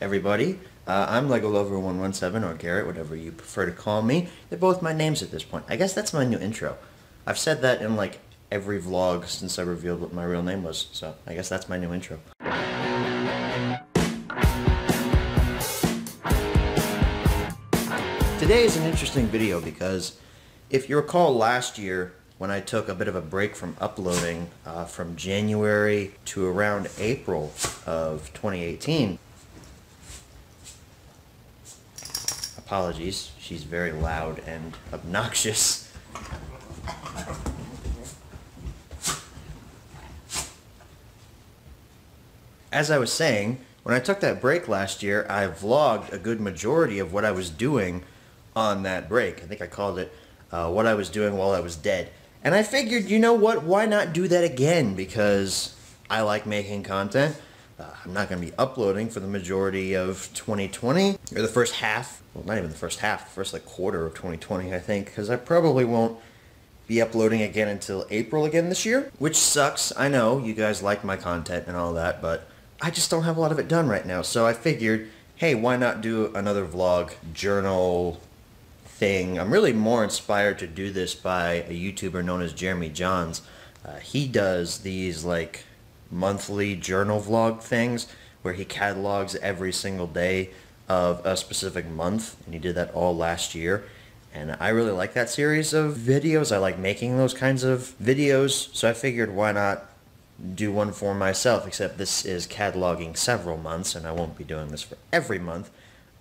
everybody. Uh, I'm Lego Lover 117 or Garrett, whatever you prefer to call me. They're both my names at this point. I guess that's my new intro. I've said that in like every vlog since I revealed what my real name was, so I guess that's my new intro. Today is an interesting video because if you recall last year when I took a bit of a break from uploading uh, from January to around April of 2018. Apologies, she's very loud and obnoxious. As I was saying, when I took that break last year, I vlogged a good majority of what I was doing on that break. I think I called it uh, what I was doing while I was dead. And I figured, you know what, why not do that again? Because I like making content. Uh, I'm not going to be uploading for the majority of 2020, or the first half, well, not even the first half, the first like quarter of 2020, I think, because I probably won't be uploading again until April again this year, which sucks. I know you guys like my content and all that, but I just don't have a lot of it done right now. So I figured, hey, why not do another vlog, journal, thing. I'm really more inspired to do this by a YouTuber known as Jeremy Johns. Uh, he does these like monthly journal vlog things where he catalogs every single day of a specific month, and he did that all last year. And I really like that series of videos. I like making those kinds of videos, so I figured why not do one for myself, except this is cataloging several months, and I won't be doing this for every month.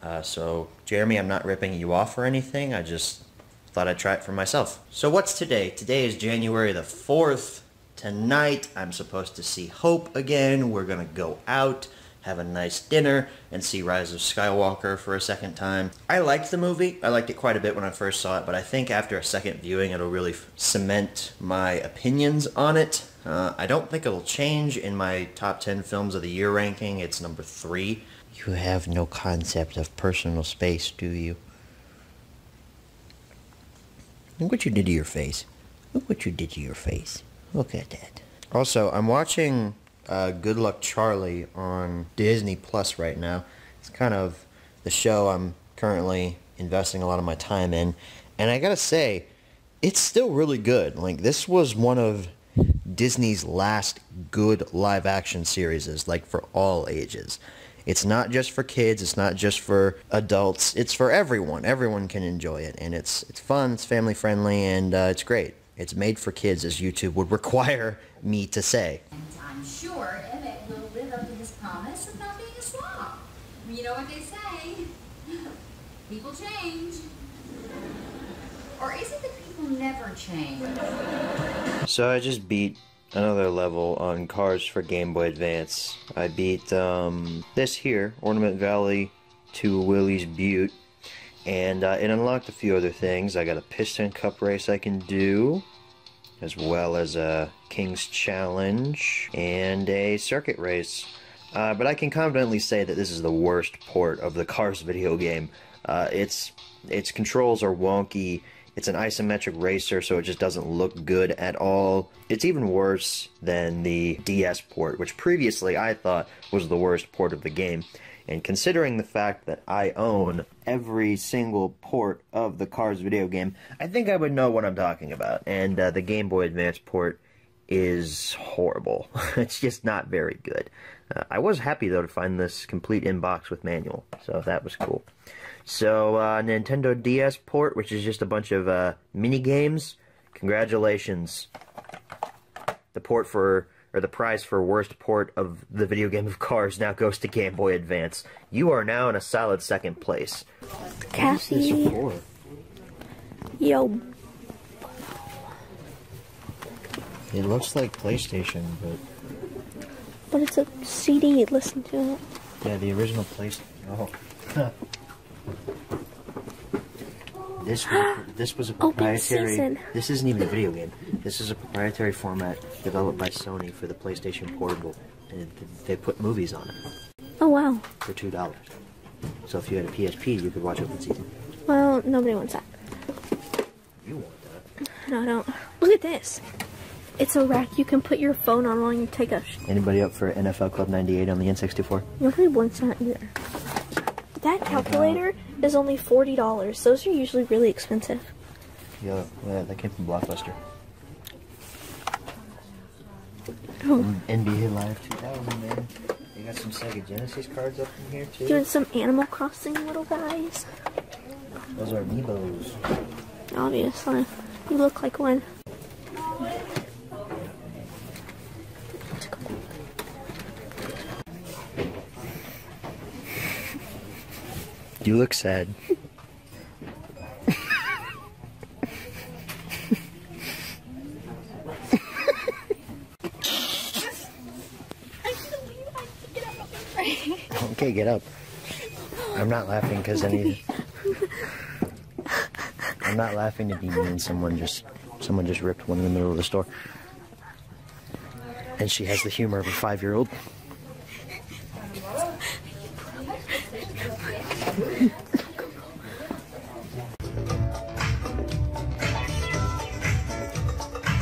Uh, so, Jeremy, I'm not ripping you off or anything. I just thought I'd try it for myself. So what's today? Today is January the 4th. Tonight, I'm supposed to see Hope again. We're going to go out, have a nice dinner, and see Rise of Skywalker for a second time. I liked the movie. I liked it quite a bit when I first saw it, but I think after a second viewing, it'll really cement my opinions on it. Uh, I don't think it'll change in my top 10 films of the year ranking. It's number 3. You have no concept of personal space, do you? Look what you did to your face. Look what you did to your face. Look at that. Also, I'm watching uh, Good Luck Charlie on Disney Plus right now. It's kind of the show I'm currently investing a lot of my time in. And I gotta say, it's still really good. Like, this was one of Disney's last good live action series, like for all ages. It's not just for kids. It's not just for adults. It's for everyone. Everyone can enjoy it, and it's it's fun. It's family friendly, and uh, it's great. It's made for kids, as YouTube would require me to say. And I'm sure Emmett will live up to his promise of not being a slob. You know what they say? People change. Or is it that people never change? So I just beat another level on Cars for Game Boy Advance. I beat um, this here, Ornament Valley to Willy's Butte, and uh, it unlocked a few other things. I got a Piston Cup race I can do, as well as a King's Challenge, and a circuit race. Uh, but I can confidently say that this is the worst port of the Cars video game. Uh, its its controls are wonky it's an isometric racer, so it just doesn't look good at all. It's even worse than the DS port, which previously I thought was the worst port of the game. And considering the fact that I own every single port of the Cars video game, I think I would know what I'm talking about. And uh, the Game Boy Advance port is horrible. it's just not very good. Uh, I was happy, though, to find this complete inbox with manual, so that was cool. So, uh, Nintendo DS port, which is just a bunch of uh, mini games. Congratulations. The port for, or the prize for worst port of the video game of Cars now goes to Game Boy Advance. You are now in a solid second place. Cassie. Yo. It looks like PlayStation, but... But it's a CD, listen to it. Yeah, the original PlayStation. Oh. This was, this was a proprietary. This isn't even a video game. This is a proprietary format developed by Sony for the PlayStation Portable, and they put movies on it. Oh wow! For two dollars. So if you had a PSP, you could watch open season. Well, nobody wants that. You want that? No, I don't. Look at this. It's a rack you can put your phone on while you take a. Anybody up for NFL Club '98 on the N64? Nobody wants that either. That calculator is only forty dollars. Those are usually really expensive. Yeah, yeah, that came from Blockbuster. Oh. NBA Live 2000, man. They got some Sega Genesis cards up in here too. Doing some Animal Crossing little guys. Those are Amiibos. Obviously, you look like one. You look sad. okay, get up. I'm not laughing because any. I'm not laughing to be mean. Someone just, someone just ripped one in the middle of the store, and she has the humor of a five-year-old.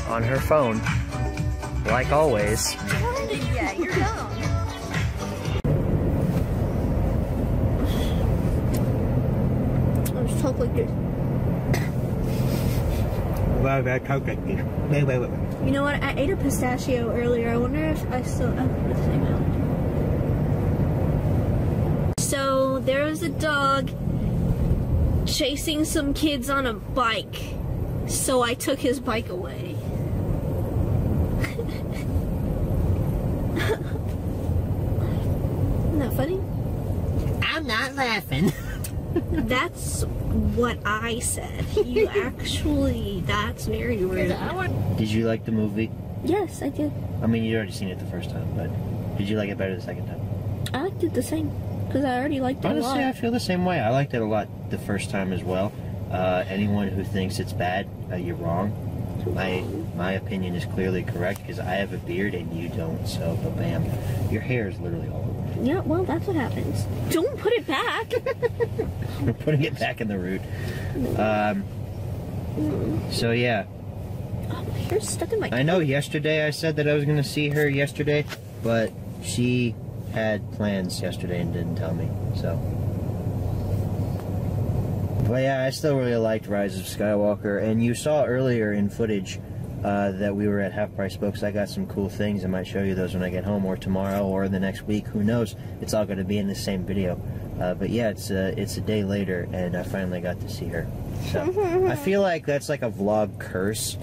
on her phone, like always. Well, that talk like. Wait, wait, wait. You know what? I ate a pistachio earlier. I wonder if I still have the same allergy. So there was a dog chasing some kids on a bike. So I took his bike away. Isn't that funny? I'm not laughing. That's what I said. You actually, that's very rude. Did you like the movie? Yes, I did. I mean, you'd already seen it the first time, but did you like it better the second time? I liked it the same because I already liked it a Honestly, I feel the same way. I liked it a lot the first time as well. Uh, anyone who thinks it's bad, uh, you're wrong. My my opinion is clearly correct because I have a beard and you don't. So, but bam, your hair is literally all over. Yeah, well, that's what happens. Don't put it back. We're putting it back in the root. Um, so yeah, oh, my hair's stuck in my. I know yesterday I said that I was going to see her yesterday, but she had plans yesterday and didn't tell me. So. But yeah, I still really liked Rise of Skywalker, and you saw earlier in footage uh, that we were at Half Price Books. I got some cool things. I might show you those when I get home, or tomorrow, or the next week. Who knows? It's all going to be in the same video. Uh, but yeah, it's a, it's a day later, and I finally got to see her. So I feel like that's like a vlog curse.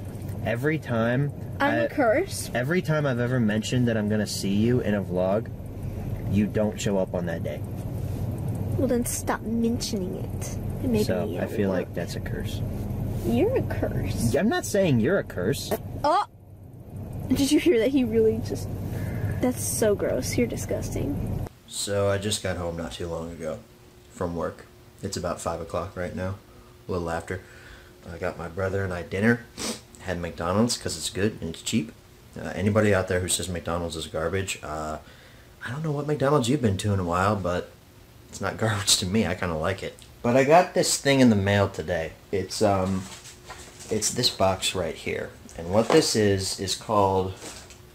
Every time I'm I- a curse. Every time I've ever mentioned that I'm gonna see you in a vlog, you don't show up on that day. Well, then stop mentioning it. Maybe so I feel work. like that's a curse. You're a curse. I'm not saying you're a curse. Oh! Did you hear that? He really just. That's so gross. You're disgusting. So I just got home not too long ago from work. It's about five o'clock right now, a little after. I got my brother and I dinner. Had McDonald's because it's good and it's cheap. Uh, anybody out there who says McDonald's is garbage, uh, I don't know what McDonald's you've been to in a while, but it's not garbage to me. I kind of like it. But I got this thing in the mail today. It's um, it's this box right here, and what this is is called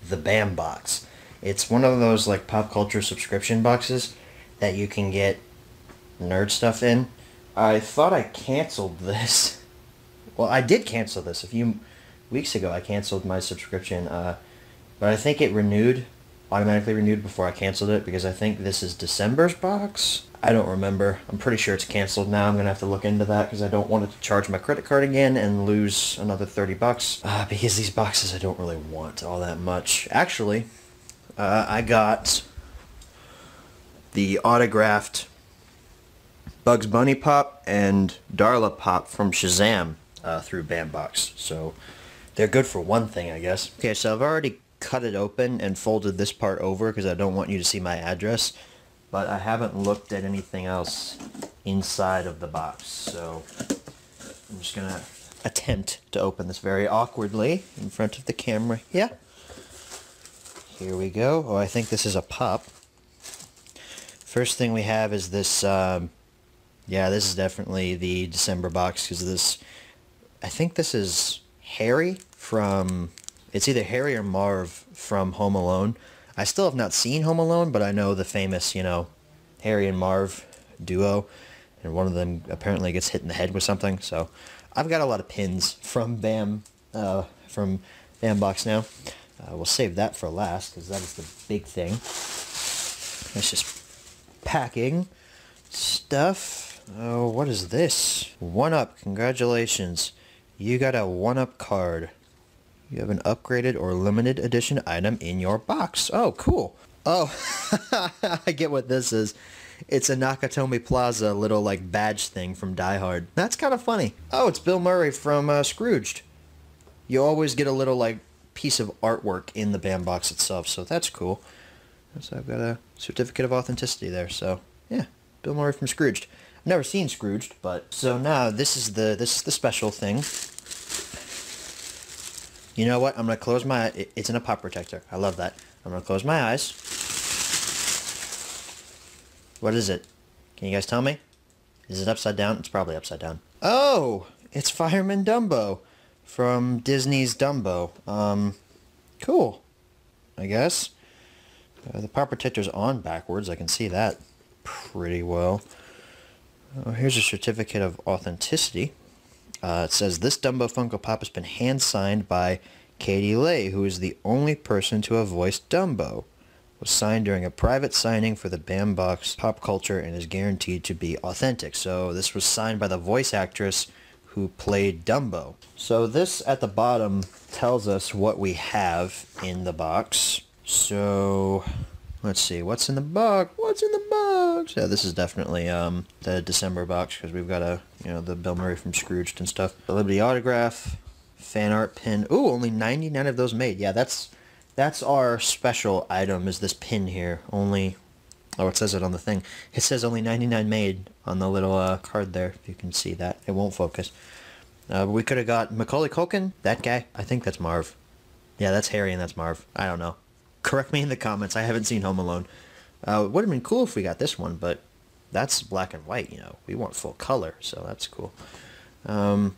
the BAM box. It's one of those like pop culture subscription boxes that you can get nerd stuff in. I thought I canceled this. Well, I did cancel this a few weeks ago. I canceled my subscription, uh, but I think it renewed, automatically renewed before I canceled it because I think this is December's box. I don't remember. I'm pretty sure it's canceled now. I'm gonna have to look into that because I don't want it to charge my credit card again and lose another 30 bucks. Uh, because these boxes I don't really want all that much. Actually, uh, I got the autographed Bugs Bunny Pop and Darla Pop from Shazam uh, through Bambox. So they're good for one thing, I guess. Okay, so I've already cut it open and folded this part over because I don't want you to see my address. But I haven't looked at anything else inside of the box. So I'm just going to attempt to open this very awkwardly in front of the camera. Yeah. Here we go. Oh, I think this is a pop. First thing we have is this, um, yeah, this is definitely the December box because this, I think this is Harry from, it's either Harry or Marv from Home Alone. I still have not seen Home Alone, but I know the famous, you know, Harry and Marv duo, and one of them apparently gets hit in the head with something. So I've got a lot of pins from Bam, uh, from Bambox now. Uh, we'll save that for last because that is the big thing. It's just packing stuff. Oh, what is this? One Up, congratulations. You got a One Up card. You have an upgraded or limited edition item in your box. Oh, cool. Oh, I get what this is. It's a Nakatomi Plaza little like badge thing from Die Hard. That's kind of funny. Oh, it's Bill Murray from uh, Scrooged. You always get a little like piece of artwork in the Bam box itself, so that's cool. So I've got a certificate of authenticity there. So yeah, Bill Murray from Scrooged. I've never seen Scrooged, but so now this is the this is the special thing. You know what? I'm gonna close my. it- It's in a pop protector. I love that. I'm gonna close my eyes. What is it? Can you guys tell me? Is it upside down? It's probably upside down. Oh, it's Fireman Dumbo from Disney's Dumbo. Um, cool. I guess. Uh, the pop protector's on backwards. I can see that pretty well. Oh, here's a certificate of authenticity. Uh, it says this Dumbo Funko Pop has been hand signed by Katie Lay, who is the only person to have voiced Dumbo. Was signed during a private signing for the Bambox Pop Culture and is guaranteed to be authentic. So this was signed by the voice actress who played Dumbo. So this at the bottom tells us what we have in the box. So let's see what's in the box. What's in the box? Yeah, this is definitely um, the December box because we've got a you know the Bill Murray from Scrooged and stuff. The Liberty autograph, fan art pin. Ooh, only 99 of those made. Yeah, that's that's our special item. Is this pin here? Only. Oh, it says it on the thing. It says only 99 made on the little uh, card there. If you can see that, it won't focus. Uh, but we could have got Macaulay Culkin. That guy. I think that's Marv. Yeah, that's Harry and that's Marv. I don't know. Correct me in the comments. I haven't seen Home Alone. Uh, it would have been cool if we got this one, but that's black and white, you know. We want full color, so that's cool. Um,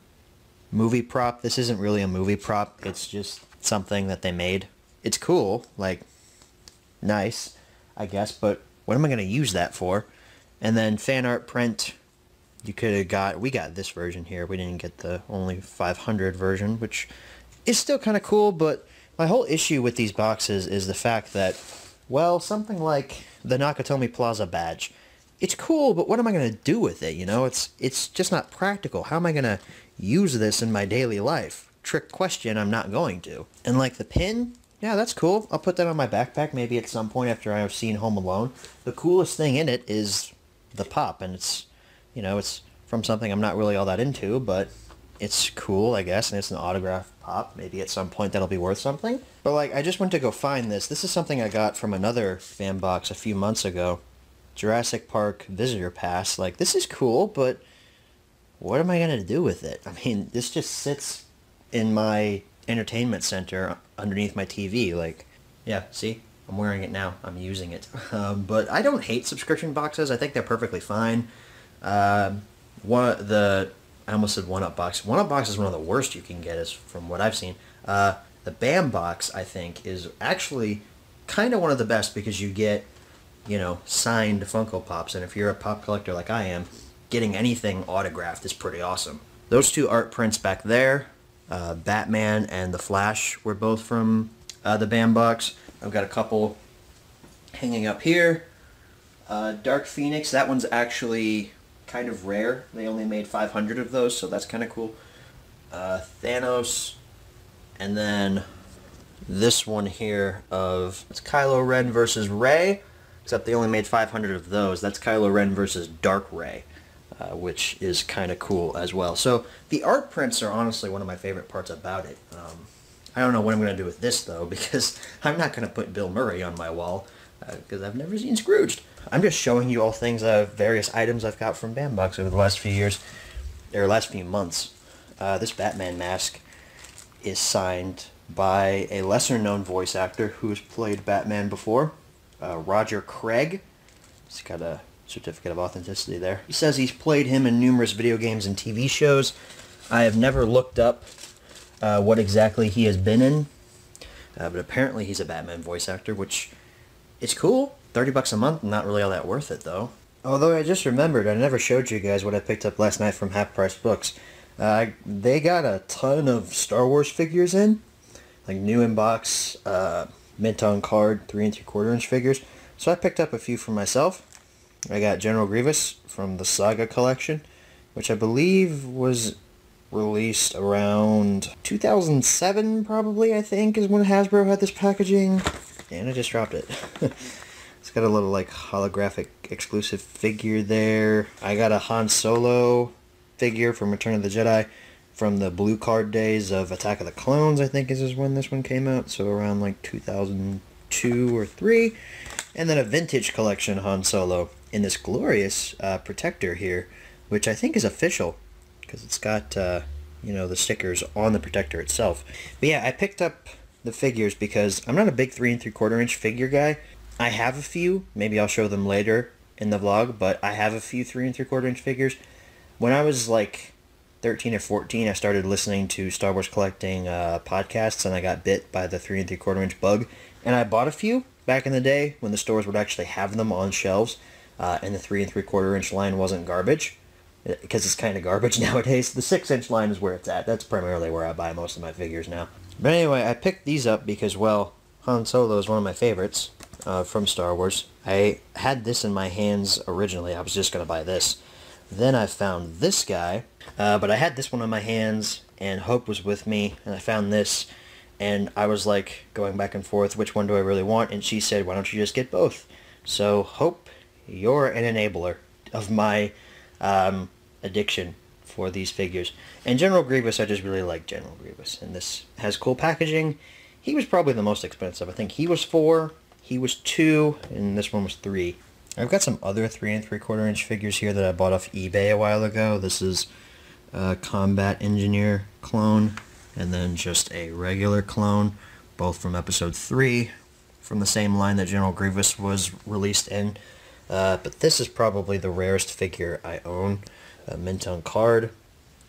movie prop. This isn't really a movie prop. It's just something that they made. It's cool, like, nice, I guess, but what am I going to use that for? And then fan art print. You could have got, we got this version here. We didn't get the only 500 version, which is still kind of cool, but my whole issue with these boxes is the fact that, well, something like the Nakatomi Plaza badge, it's cool, but what am I going to do with it? You know, it's it's just not practical. How am I going to use this in my daily life? Trick question, I'm not going to. And like the pin, yeah, that's cool. I'll put that on my backpack maybe at some point after I've seen Home Alone. The coolest thing in it is the pop, and it's, you know, it's from something I'm not really all that into, but it's cool, I guess, and it's an autograph pop. Maybe at some point that'll be worth something. But like, I just went to go find this. This is something I got from another fan box a few months ago. Jurassic Park Visitor Pass. Like, this is cool, but what am I gonna do with it? I mean, this just sits in my entertainment center underneath my TV. Like, yeah, see, I'm wearing it now. I'm using it. Um, but I don't hate subscription boxes. I think they're perfectly fine. Um, one the I almost said one up box. One up box is one of the worst you can get, is from what I've seen. Uh, the Bam box, I think, is actually kind of one of the best because you get, you know, signed Funko Pops, and if you're a pop collector like I am, getting anything autographed is pretty awesome. Those two art prints back there, uh, Batman and the Flash, were both from uh, the Bam box. I've got a couple hanging up here. Uh, Dark Phoenix, that one's actually kind of rare. They only made 500 of those, so that's kind of cool. Uh, Thanos, and then this one here of it's Kylo Ren versus Rey, except they only made 500 of those. That's Kylo Ren versus Dark Rey, uh, which is kind of cool as well. So the art prints are honestly one of my favorite parts about it. Um, I don't know what I'm going to do with this though, because I'm not going to put Bill Murray on my wall, because I've never seen Scrooged. I'm just showing you all things, uh, various items I've got from Bambox over the last few years, or last few months. Uh, this Batman mask is signed by a lesser-known voice actor who's played Batman before, uh, Roger Craig. He's got a certificate of authenticity there. He says he's played him in numerous video games and TV shows. I have never looked up uh, what exactly he has been in, uh, but apparently he's a Batman voice actor, which is cool. 30 bucks a month, not really all that worth it though. Although I just remembered, I never showed you guys what I picked up last night from Half Price Books. Uh, they got a ton of Star Wars figures in, like new in box, uh, mint on card, three and three quarter inch figures. So I picked up a few for myself. I got General Grievous from the Saga collection, which I believe was released around 2007, probably. I think is when Hasbro had this packaging, and I just dropped it. It's got a little like holographic exclusive figure there. I got a Han Solo figure from Return of the Jedi from the blue card days of Attack of the Clones, I think is when this one came out. So around like 2002 or 3. And then a vintage collection Han Solo in this glorious uh, protector here, which I think is official because it's got, uh, you know, the stickers on the protector itself. But yeah, I picked up the figures because I'm not a big 3 and 3 quarter inch figure guy. I have a few. Maybe I'll show them later in the vlog, but I have a few three and three quarter inch figures. When I was like 13 or 14, I started listening to Star Wars collecting uh, podcasts, and I got bit by the three and three quarter inch bug. And I bought a few back in the day when the stores would actually have them on shelves, uh, and the three and three quarter inch line wasn't garbage because it's kind of garbage nowadays. The six inch line is where it's at. That's primarily where I buy most of my figures now. But anyway, I picked these up because, well, Han Solo is one of my favorites uh, from Star Wars. I had this in my hands originally. I was just going to buy this. Then I found this guy, uh, but I had this one in my hands, and Hope was with me, and I found this, and I was like going back and forth, which one do I really want? And she said, why don't you just get both? So Hope, you're an enabler of my um, addiction for these figures. And General Grievous, I just really like General Grievous, and this has cool packaging. He was probably the most expensive. I think he was four, he was two, and this one was three. I've got some other three and three quarter inch figures here that I bought off eBay a while ago. This is a Combat Engineer clone, and then just a regular clone, both from episode three, from the same line that General Grievous was released in. Uh, but this is probably the rarest figure I own. A mint on card.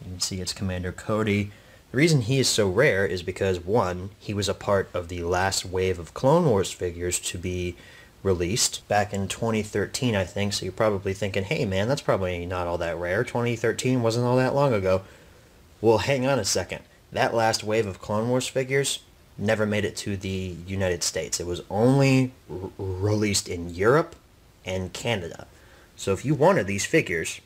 You can see it's Commander Cody the reason he is so rare is because, one, he was a part of the last wave of Clone Wars figures to be released back in 2013, I think, so you're probably thinking, hey man, that's probably not all that rare. 2013 wasn't all that long ago. Well, hang on a second. That last wave of Clone Wars figures never made it to the United States. It was only released in Europe and Canada. So if you wanted these figures,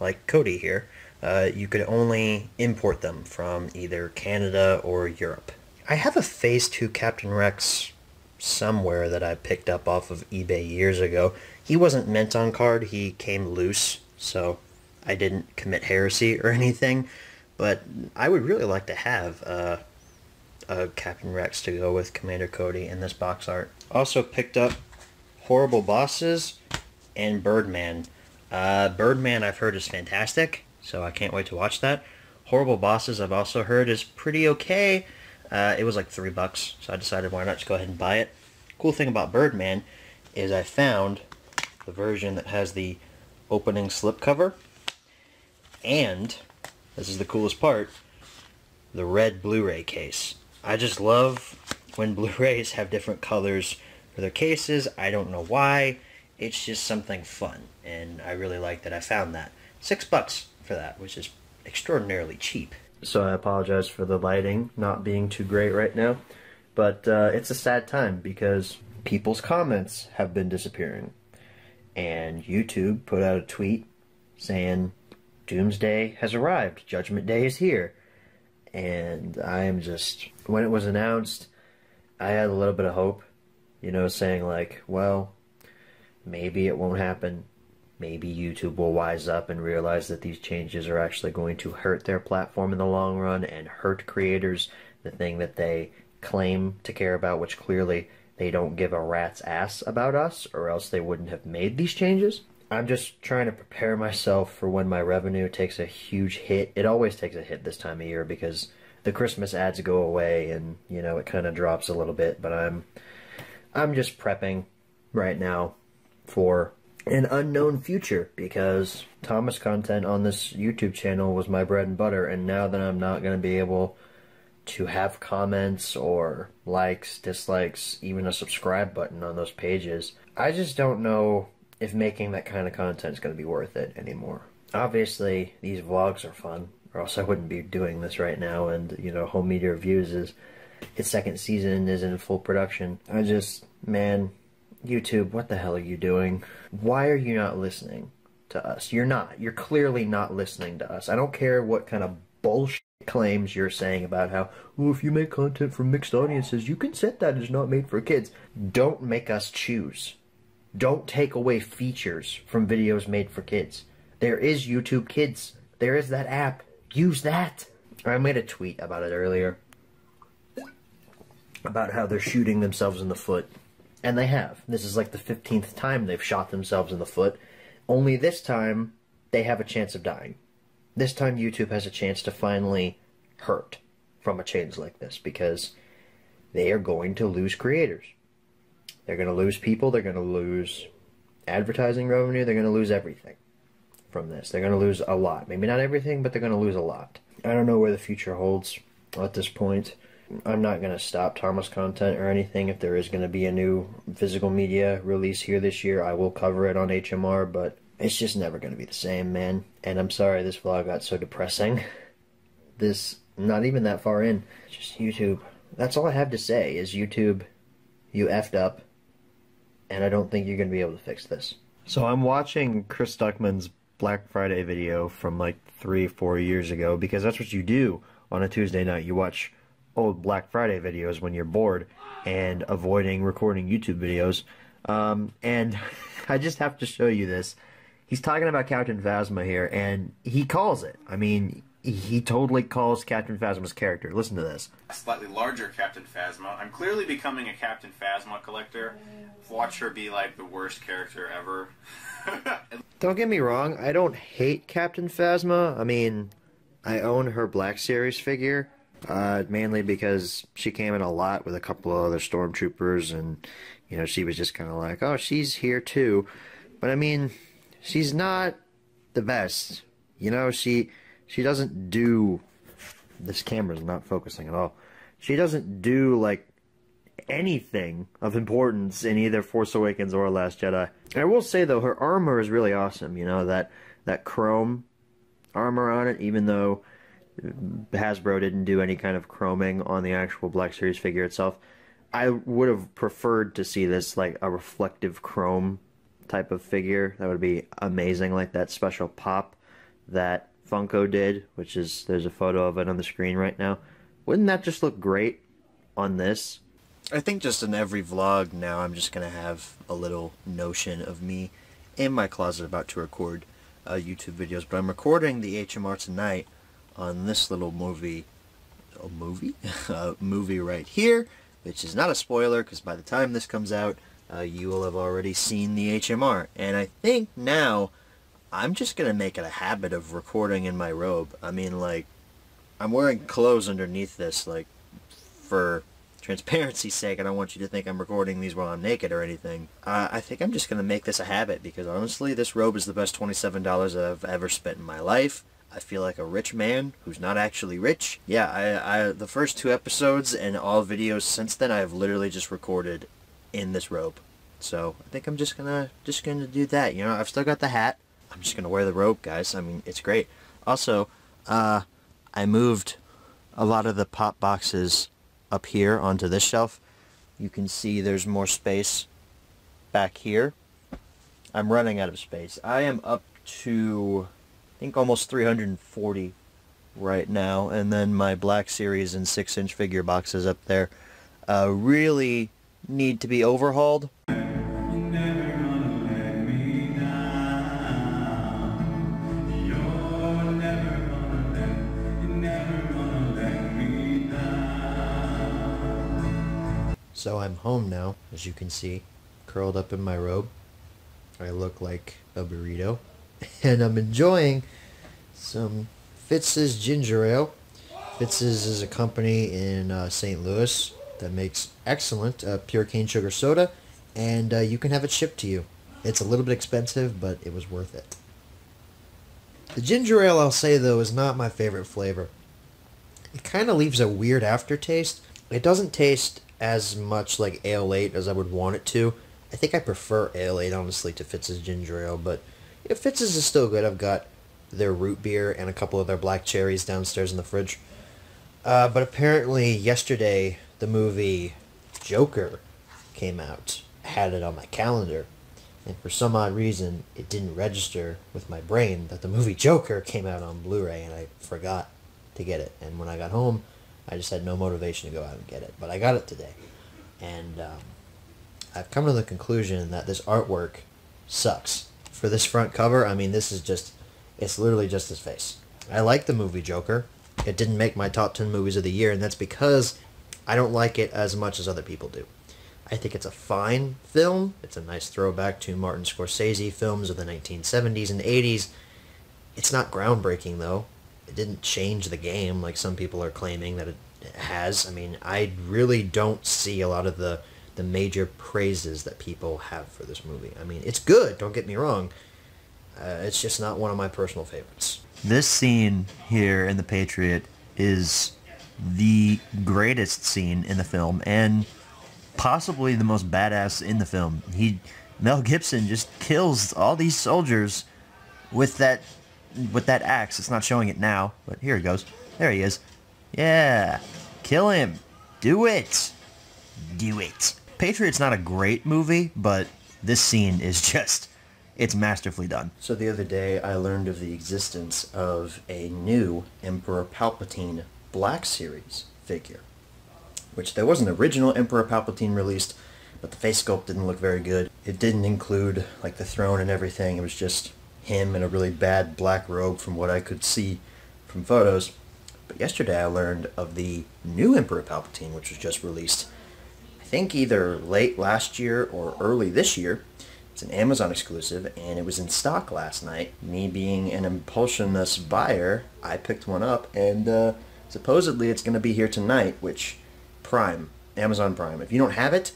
like Cody here, uh, you could only import them from either Canada or Europe. I have a Phase 2 Captain Rex somewhere that I picked up off of eBay years ago. He wasn't meant on card, he came loose, so I didn't commit heresy or anything. But I would really like to have uh, a Captain Rex to go with Commander Cody in this box art. Also picked up Horrible Bosses and Birdman. Uh, Birdman I've heard is fantastic so I can't wait to watch that. Horrible Bosses I've also heard is pretty okay. Uh, it was like three bucks, so I decided why not just go ahead and buy it. Cool thing about Birdman is I found the version that has the opening slipcover, and this is the coolest part, the red Blu-ray case. I just love when Blu-rays have different colors for their cases. I don't know why. It's just something fun, and I really like that I found that. Six bucks for that, which is extraordinarily cheap. So I apologize for the lighting not being too great right now, but uh, it's a sad time because people's comments have been disappearing. And YouTube put out a tweet saying, Doomsday has arrived, Judgment Day is here. And I am just, when it was announced, I had a little bit of hope, you know, saying like, well, maybe it won't happen maybe YouTube will wise up and realize that these changes are actually going to hurt their platform in the long run and hurt creators, the thing that they claim to care about, which clearly they don't give a rat's ass about us, or else they wouldn't have made these changes. I'm just trying to prepare myself for when my revenue takes a huge hit. It always takes a hit this time of year because the Christmas ads go away and, you know, it kind of drops a little bit, but I'm I'm just prepping right now for an unknown future because Thomas content on this YouTube channel was my bread and butter, and now that I'm not going to be able to have comments or likes, dislikes, even a subscribe button on those pages, I just don't know if making that kind of content is going to be worth it anymore. Obviously, these vlogs are fun, or else I wouldn't be doing this right now. And you know, Home Media Reviews is its second season is in full production. I just, man, YouTube, what the hell are you doing? Why are you not listening to us? You're not. You're clearly not listening to us. I don't care what kind of bullshit claims you're saying about how, if you make content for mixed audiences, you can set that as not made for kids. Don't make us choose. Don't take away features from videos made for kids. There is YouTube Kids. There is that app. Use that. I made a tweet about it earlier about how they're shooting themselves in the foot. And they have. This is like the 15th time they've shot themselves in the foot. Only this time, they have a chance of dying. This time, YouTube has a chance to finally hurt from a change like this because they are going to lose creators. They're going to lose people, they're going to lose advertising revenue, they're going to lose everything from this. They're going to lose a lot. Maybe not everything, but they're going to lose a lot. I don't know where the future holds at this point. I'm not going to stop Thomas content or anything. If there is going to be a new physical media release here this year, I will cover it on HMR, but it's just never going to be the same, man. And I'm sorry this vlog got so depressing. This, not even that far in. Just YouTube. That's all I have to say is YouTube, you effed up, and I don't think you're going to be able to fix this. So I'm watching Chris Duckman's Black Friday video from like three, four years ago because that's what you do on a Tuesday night. You watch old Black Friday videos when you're bored and avoiding recording YouTube videos. Um, and I just have to show you this. He's talking about Captain Phasma here, and he calls it. I mean, he totally calls Captain Phasma's character. Listen to this. A slightly larger Captain Phasma. I'm clearly becoming a Captain Phasma collector. Watch her be like the worst character ever. Don't get me wrong, I don't hate Captain Phasma. I mean, I own her Black Series figure, uh, mainly because she came in a lot with a couple of other stormtroopers, and you know she was just kind of like, oh, she's here too. But I mean, she's not the best. You know, she she doesn't do. This camera's not focusing at all. She doesn't do like anything of importance in either Force Awakens or Last Jedi. I will say though, her armor is really awesome. You know that that chrome armor on it, even though Hasbro didn't do any kind of chroming on the actual Black Series figure itself. I would have preferred to see this like a reflective chrome type of figure. That would be amazing, like that special pop that Funko did, which is there's a photo of it on the screen right now. Wouldn't that just look great on this? I think just in every vlog now, I'm just gonna have a little notion of me in my closet about to record uh, YouTube videos. But I'm recording the HMR tonight on this little movie, a movie, a movie right here, which is not a spoiler because by the time this comes out, uh, you will have already seen the HMR. And I think now I'm just gonna make it a habit of recording in my robe. I mean, like, I'm wearing clothes underneath this, like, for transparency's sake. I don't want you to think I'm recording these while I'm naked or anything. Uh, I think I'm just gonna make this a habit because honestly, this robe is the best $27 I've ever spent in my life. I feel like a rich man who's not actually rich. Yeah, I, I the first two episodes and all videos since then I've literally just recorded in this robe. So I think I'm just gonna just gonna do that. You know, I've still got the hat. I'm just gonna wear the robe, guys. I mean, it's great. Also, uh, I moved a lot of the pop boxes up here onto this shelf. You can see there's more space back here. I'm running out of space. I am up to think almost 340 right now, and then my Black Series and 6-inch figure boxes up there uh, really need to be overhauled. So I'm home now, as you can see, curled up in my robe. I look like a burrito. And I'm enjoying some Fitz's ginger ale. Fitz's is a company in uh, St. Louis that makes excellent uh, pure cane sugar soda, and uh, you can have it shipped to you. It's a little bit expensive, but it was worth it. The ginger ale, I'll say though, is not my favorite flavor. It kind of leaves a weird aftertaste. It doesn't taste as much like ale 8 as I would want it to. I think I prefer Ale 8 honestly to Fitz's ginger ale, but yeah, Fitz's is still good. I've got their root beer and a couple of their black cherries downstairs in the fridge. Uh, but apparently yesterday the movie Joker came out. I had it on my calendar. And for some odd reason, it didn't register with my brain that the movie Joker came out on Blu-ray, and I forgot to get it. And when I got home, I just had no motivation to go out and get it. But I got it today. And um, I've come to the conclusion that this artwork sucks. For this front cover, I mean, this is just, it's literally just his face. I like the movie Joker. It didn't make my top 10 movies of the year, and that's because I don't like it as much as other people do. I think it's a fine film. It's a nice throwback to Martin Scorsese films of the 1970s and 80s. It's not groundbreaking, though. It didn't change the game like some people are claiming that it has. I mean, I really don't see a lot of the, the major praises that people have for this movie. I mean, it's good, don't get me wrong. Uh, it's just not one of my personal favorites. This scene here in The Patriot is the greatest scene in the film and possibly the most badass in the film. He Mel Gibson just kills all these soldiers with that with that axe. It's not showing it now, but here he goes. There he is. Yeah. Kill him. Do it. Do it. Patriot's not a great movie, but this scene is just it's masterfully done. So the other day I learned of the existence of a new Emperor Palpatine Black Series figure. Which there was an original Emperor Palpatine released, but the face sculpt didn't look very good. It didn't include like the throne and everything. It was just him in a really bad black robe from what I could see from photos. But yesterday I learned of the new Emperor Palpatine, which was just released, think either late last year or early this year. It's an Amazon exclusive, and it was in stock last night. Me being an impulsionless buyer, I picked one up, and uh, supposedly it's going to be here tonight, which Prime, Amazon Prime. If you don't have it,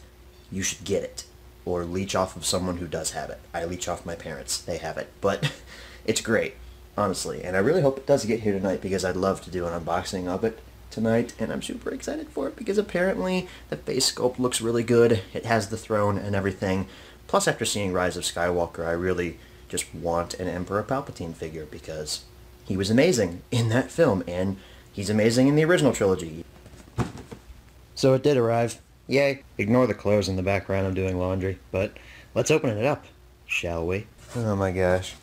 you should get it. Or leech off of someone who does have it. I leech off my parents. They have it. But it's great, honestly. And I really hope it does get here tonight because I'd love to do an unboxing of it tonight. And I'm super excited for it because apparently the face sculpt looks really good. It has the throne and everything. Plus, after seeing Rise of Skywalker, I really just want an Emperor Palpatine figure because he was amazing in that film. And he's amazing in the original trilogy. So it did arrive. Yay. Ignore the clothes in the background. I'm doing laundry. But let's open it up, shall we? Oh my gosh.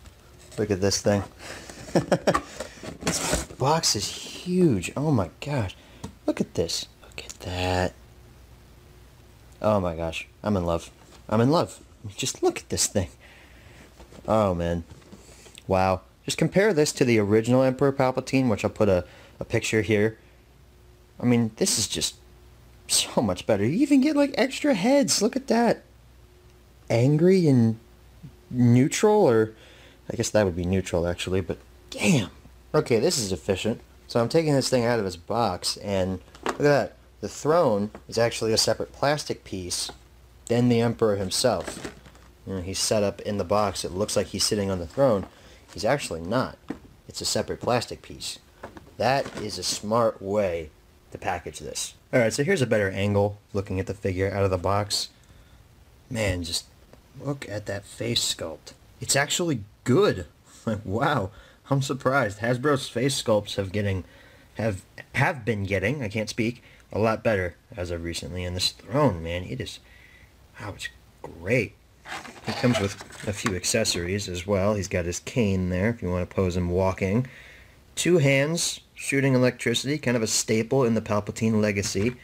Look at this thing. this box is huge. Oh my gosh. Look at this. Look at that. Oh my gosh. I'm in love. I'm in love. Just look at this thing. Oh man. Wow. Just compare this to the original Emperor Palpatine, which I'll put a, a picture here. I mean, this is just so much better. You even get like extra heads. Look at that. Angry and neutral, or I guess that would be neutral actually, but damn. Okay, this is efficient. So I'm taking this thing out of its box, and look at that. The throne is actually a separate plastic piece than the Emperor himself. You know, he's set up in the box. It looks like he's sitting on the throne. He's actually not. It's a separate plastic piece. That is a smart way to package this. Alright, so here's a better angle looking at the figure out of the box. Man, just look at that face sculpt. It's actually good. Like, wow. I'm surprised. Hasbro's face sculpts have getting have have been getting, I can't speak, a lot better as of recently. And this throne, man, it is wow, it's great. He comes with a few accessories as well. He's got his cane there if you want to pose him walking. Two hands shooting electricity, kind of a staple in the Palpatine legacy.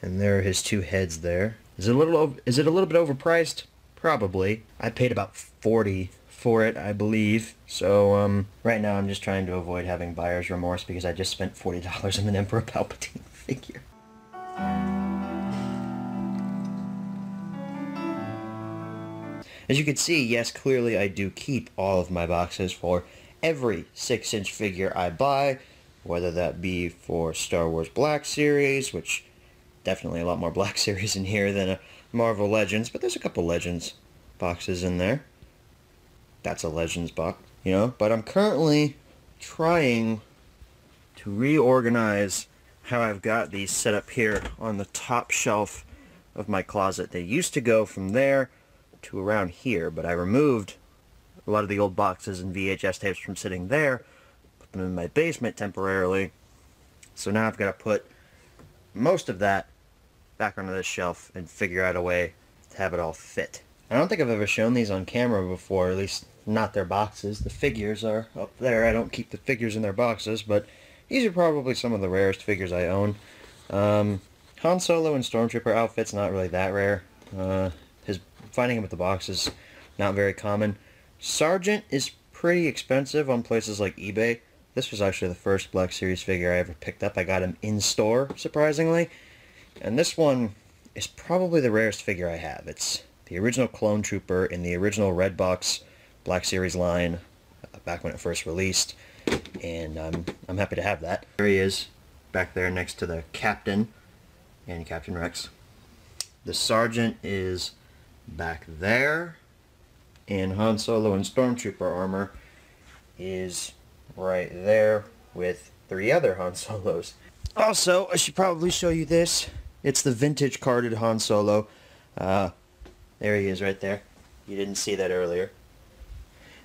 And there are his two heads there. Is it a little is it a little bit overpriced? Probably. I paid about 40 for it, I believe. So um, right now I'm just trying to avoid having buyer's remorse because I just spent $40 on an Emperor Palpatine figure. As you can see, yes, clearly I do keep all of my boxes for every 6-inch figure I buy, whether that be for Star Wars Black Series, which definitely a lot more Black Series in here than a Marvel Legends, but there's a couple Legends boxes in there. That's a Legends box, you know, but I'm currently trying to reorganize how I've got these set up here on the top shelf of my closet. They used to go from there to around here, but I removed a lot of the old boxes and VHS tapes from sitting there, put them in my basement temporarily. So now I've got to put most of that back onto this shelf and figure out a way to have it all fit. I don't think I've ever shown these on camera before, at least not their boxes. The figures are up there. I don't keep the figures in their boxes, but these are probably some of the rarest figures I own. Um, Han Solo and Stormtrooper outfits, not really that rare. Uh, his Finding him with the boxes, not very common. Sergeant is pretty expensive on places like eBay. This was actually the first Black Series figure I ever picked up. I got him in store, surprisingly. And this one is probably the rarest figure I have. It's the original Clone Trooper in the original Red Box Black Series line uh, back when it first released. And um, I'm happy to have that. There he is, back there next to the Captain and Captain Rex. The Sergeant is back there. And Han Solo in Stormtrooper armor is right there with three other Han Solos. Also, I should probably show you this. It's the vintage carded Han Solo. Uh, there he is right there. You didn't see that earlier.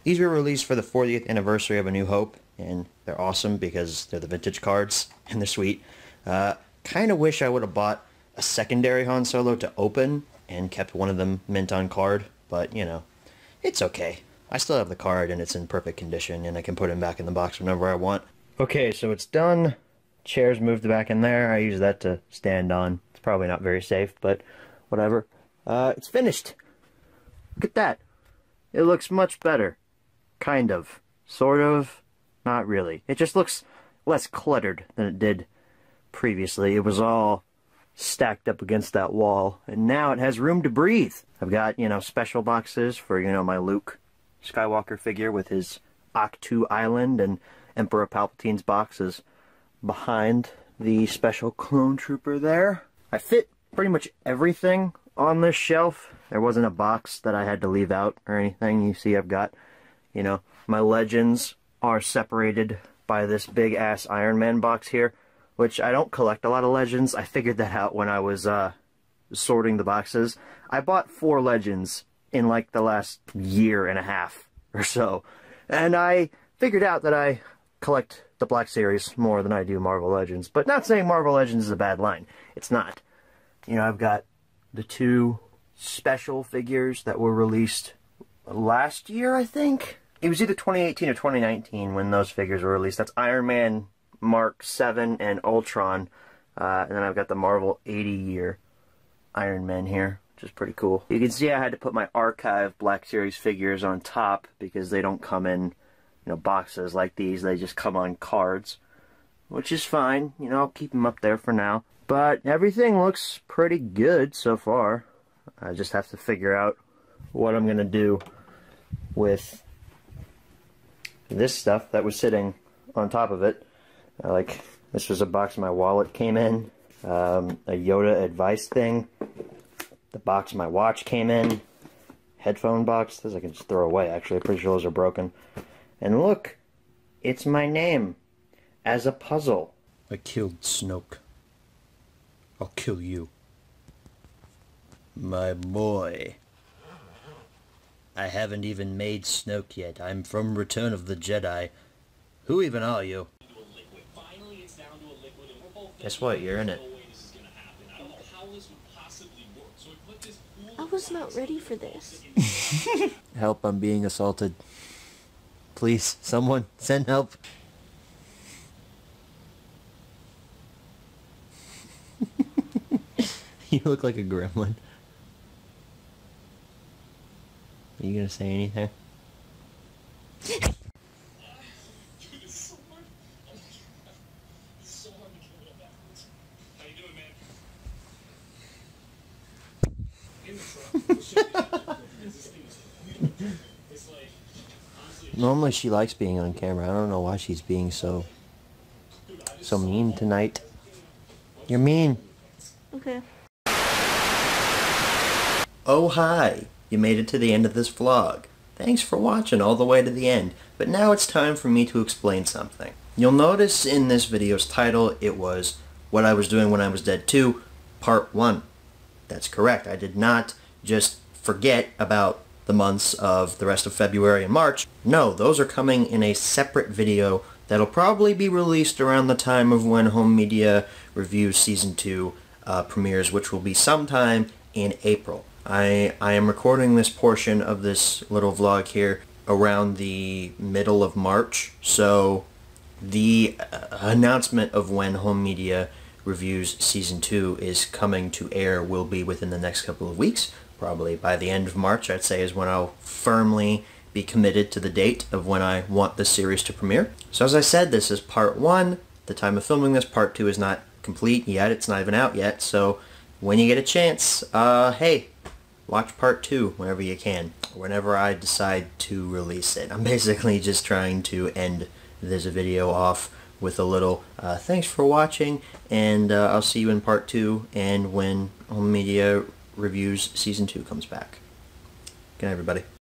These were released for the 40th anniversary of A New Hope, and they're awesome because they're the vintage cards, and they're sweet. Uh, kind of wish I would have bought a secondary Han Solo to open and kept one of them mint on card, but, you know, it's okay. I still have the card, and it's in perfect condition, and I can put it back in the box whenever I want. Okay, so it's done. Chair's moved back in there. I use that to stand on. It's probably not very safe, but whatever. Uh, it's finished. Look at that. It looks much better. Kind of. Sort of. Not really. It just looks less cluttered than it did previously. It was all stacked up against that wall, and now it has room to breathe. I've got, you know, special boxes for, you know, my Luke Skywalker figure with his Ahch-To Island and Emperor Palpatine's boxes behind the special clone trooper there. I fit pretty much everything on this shelf. There wasn't a box that I had to leave out or anything. You see I've got, you know, my legends are separated by this big ass Iron Man box here, which I don't collect a lot of legends. I figured that out when I was uh, sorting the boxes. I bought four legends in like the last year and a half or so. And I figured out that I collect the Black Series more than I do Marvel Legends. But not saying Marvel Legends is a bad line. It's not. You know, I've got the two special figures that were released last year, I think. It was either 2018 or 2019 when those figures were released. That's Iron Man Mark 7 and Ultron. Uh, and then I've got the Marvel 80 year Iron Man here, which is pretty cool. You can see I had to put my archive Black Series figures on top because they don't come in, you know, boxes like these. They just come on cards, which is fine. You know, I'll keep them up there for now. But everything looks pretty good so far. I just have to figure out what I'm going to do with this stuff that was sitting on top of it. Uh, like, this was a box my wallet came in, um, a Yoda advice thing, the box my watch came in, headphone box, this I can just throw away actually, I'm pretty sure those are broken. And look, it's my name, as a puzzle. I killed Snoke. I'll kill you. My boy. I haven't even made Snoke yet. I'm from Return of the Jedi. Who even are you? Guess what? You're in it. I was not ready for this. Help, I'm being assaulted. Please, someone, send help. you look like a gremlin. Are you gonna say anything? Normally she likes being on camera. I don't know why she's being so so mean tonight. You're mean. Okay. Oh hi! You made it to the end of this vlog. Thanks for watching all the way to the end, but now it's time for me to explain something. You'll notice in this video's title it was What I Was Doing When I Was Dead 2, Part 1. That's correct, I did not just forget about the months of the rest of February and March. No, those are coming in a separate video that'll probably be released around the time of when Home Media Reviews Season 2 uh, premieres, which will be sometime in April. I, I am recording this portion of this little vlog here around the middle of March, so the uh, announcement of when Home Media Reviews Season 2 is coming to air will be within the next couple of weeks. Probably by the end of March, I'd say, is when I'll firmly be committed to the date of when I want the series to premiere. So as I said, this is part one. The time of filming this, part two is not complete yet. It's not even out yet. So when you get a chance, uh, hey, watch part two whenever you can. Whenever I decide to release it. I'm basically just trying to end this video off with a little uh, thanks for watching and uh, I'll see you in part two and when Home Media Reviews Season 2 comes back. Good night everybody.